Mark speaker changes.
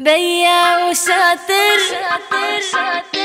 Speaker 1: بياع وشاطر. شاطر شاطر.